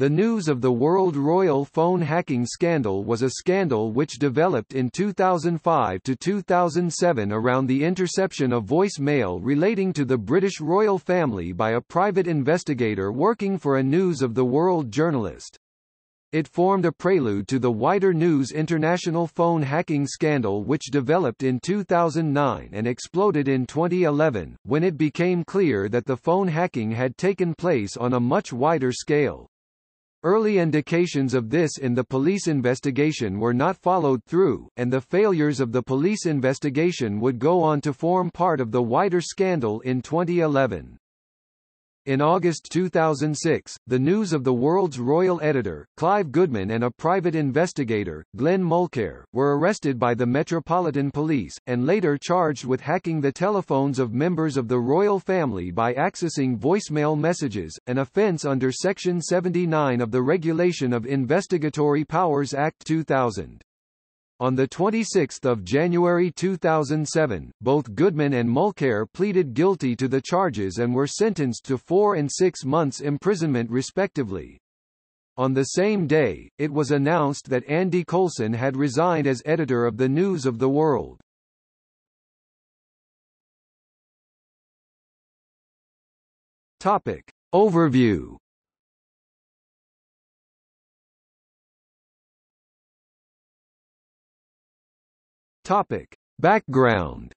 The news of the World Royal phone hacking scandal was a scandal which developed in 2005 to 2007 around the interception of voicemail relating to the British royal family by a private investigator working for a News of the World journalist. It formed a prelude to the wider News International phone hacking scandal which developed in 2009 and exploded in 2011, when it became clear that the phone hacking had taken place on a much wider scale. Early indications of this in the police investigation were not followed through, and the failures of the police investigation would go on to form part of the wider scandal in 2011. In August 2006, the News of the World's royal editor, Clive Goodman and a private investigator, Glenn Mulcaire, were arrested by the Metropolitan Police, and later charged with hacking the telephones of members of the royal family by accessing voicemail messages, an offence under Section 79 of the Regulation of Investigatory Powers Act 2000. On 26 January 2007, both Goodman and Mulcaire pleaded guilty to the charges and were sentenced to four and six months imprisonment respectively. On the same day, it was announced that Andy Coulson had resigned as editor of the News of the World. Topic. Overview Topic. Background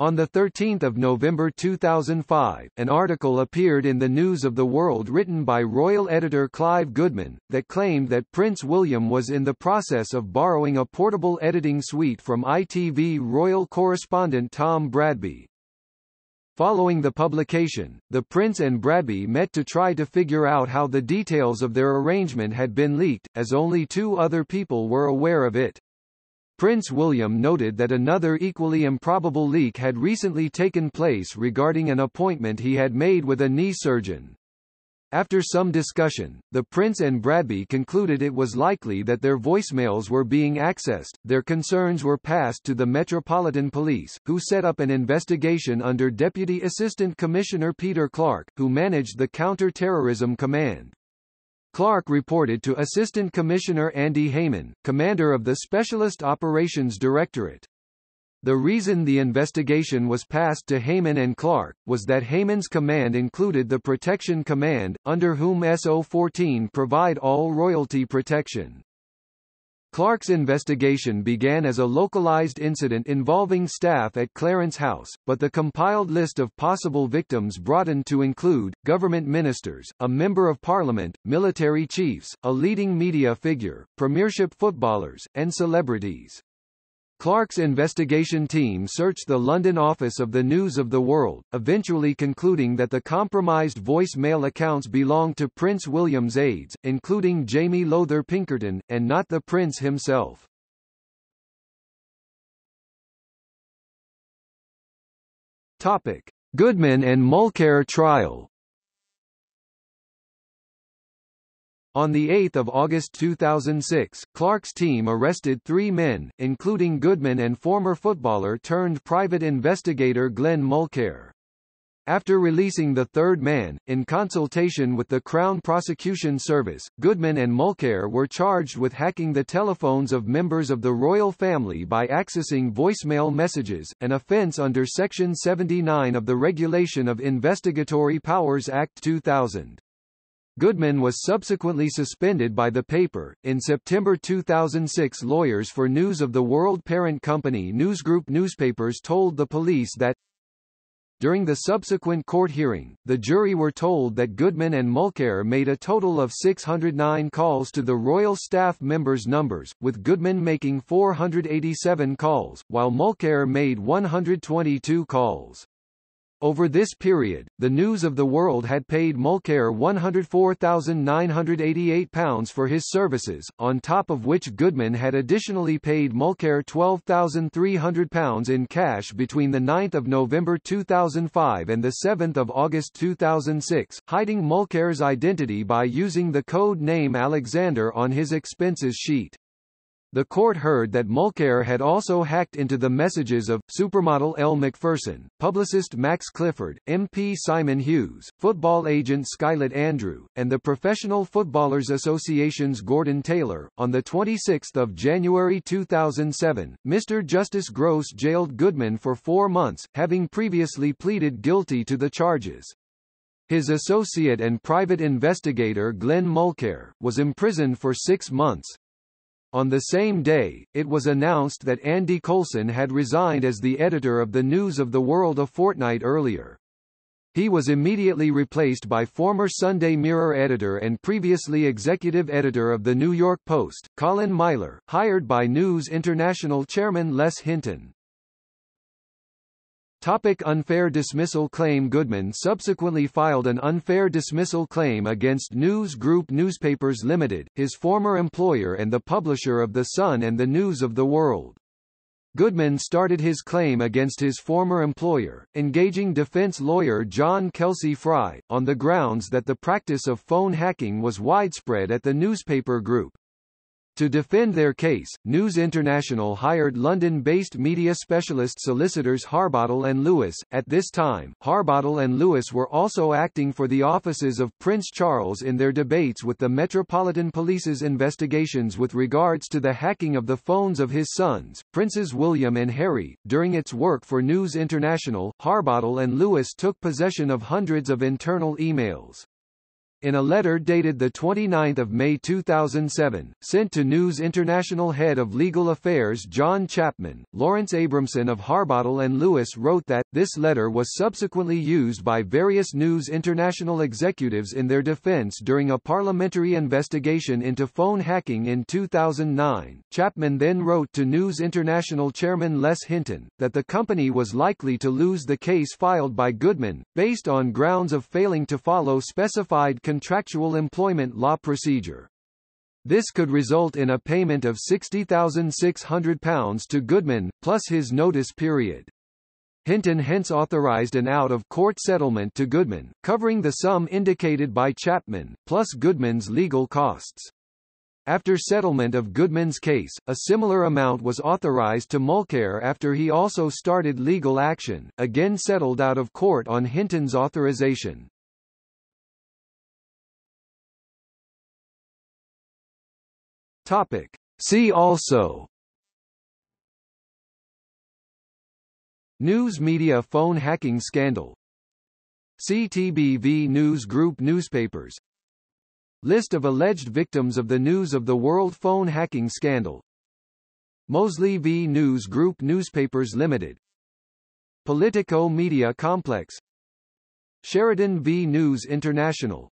On 13 November 2005, an article appeared in the News of the World written by royal editor Clive Goodman, that claimed that Prince William was in the process of borrowing a portable editing suite from ITV royal correspondent Tom Bradby, Following the publication, the Prince and Bradby met to try to figure out how the details of their arrangement had been leaked, as only two other people were aware of it. Prince William noted that another equally improbable leak had recently taken place regarding an appointment he had made with a knee surgeon. After some discussion, the Prince and Bradby concluded it was likely that their voicemails were being accessed. Their concerns were passed to the Metropolitan Police, who set up an investigation under Deputy Assistant Commissioner Peter Clark, who managed the Counter-Terrorism Command. Clark reported to Assistant Commissioner Andy Hayman, commander of the Specialist Operations Directorate. The reason the investigation was passed to Hayman and Clark, was that Hayman's command included the Protection Command, under whom SO-14 provide all royalty protection. Clark's investigation began as a localized incident involving staff at Clarence House, but the compiled list of possible victims broadened to include, government ministers, a member of parliament, military chiefs, a leading media figure, premiership footballers, and celebrities. Clarke's investigation team searched the London office of the News of the World, eventually concluding that the compromised voicemail accounts belonged to Prince William's aides, including Jamie Lowther Pinkerton, and not the Prince himself. Topic. Goodman and Mulcaire trial On 8 August 2006, Clark's team arrested three men, including Goodman and former footballer-turned-private investigator Glenn Mulcaire. After releasing the third man, in consultation with the Crown Prosecution Service, Goodman and Mulcaire were charged with hacking the telephones of members of the royal family by accessing voicemail messages, an offence under Section 79 of the Regulation of Investigatory Powers Act 2000. Goodman was subsequently suspended by the paper. In September 2006, lawyers for News of the World parent company News Group newspapers told the police that during the subsequent court hearing, the jury were told that Goodman and Mulcaire made a total of 609 calls to the royal staff members' numbers, with Goodman making 487 calls, while Mulcaire made 122 calls. Over this period, the News of the World had paid Mulcaire £104,988 for his services, on top of which Goodman had additionally paid Mulcaire £12,300 in cash between 9 November 2005 and 7 August 2006, hiding Mulcaire's identity by using the code name Alexander on his expenses sheet. The court heard that Mulcaire had also hacked into the messages of, supermodel Elle Macpherson, publicist Max Clifford, MP Simon Hughes, football agent Skylet Andrew, and the Professional Footballers Association's Gordon Taylor. On 26 January 2007, Mr. Justice Gross jailed Goodman for four months, having previously pleaded guilty to the charges. His associate and private investigator Glenn Mulcaire, was imprisoned for six months, on the same day, it was announced that Andy Coulson had resigned as the editor of the News of the World a fortnight earlier. He was immediately replaced by former Sunday Mirror editor and previously executive editor of the New York Post, Colin Myler, hired by News International chairman Les Hinton. Topic unfair dismissal claim Goodman subsequently filed an unfair dismissal claim against News Group Newspapers Limited, his former employer and the publisher of The Sun and the News of the World. Goodman started his claim against his former employer, engaging defense lawyer John Kelsey Fry, on the grounds that the practice of phone hacking was widespread at the newspaper group. To defend their case, News International hired London-based media specialist solicitors Harbottle and Lewis. At this time, Harbottle and Lewis were also acting for the offices of Prince Charles in their debates with the Metropolitan Police's investigations with regards to the hacking of the phones of his sons, Princes William and Harry. During its work for News International, Harbottle and Lewis took possession of hundreds of internal emails. In a letter dated 29 May 2007, sent to News International head of legal affairs John Chapman, Lawrence Abramson of Harbottle and Lewis wrote that, this letter was subsequently used by various News International executives in their defense during a parliamentary investigation into phone hacking in 2009. Chapman then wrote to News International chairman Les Hinton, that the company was likely to lose the case filed by Goodman, based on grounds of failing to follow specified contractual employment law procedure. This could result in a payment of £60,600 to Goodman, plus his notice period. Hinton hence authorized an out-of-court settlement to Goodman, covering the sum indicated by Chapman, plus Goodman's legal costs. After settlement of Goodman's case, a similar amount was authorized to Mulcaire after he also started legal action, again settled out of court on Hinton's authorization. Topic. See also. News media phone hacking scandal. CTB News Group newspapers. List of alleged victims of the News of the World phone hacking scandal. Mosley v News Group Newspapers Limited. Politico Media Complex. Sheridan v News International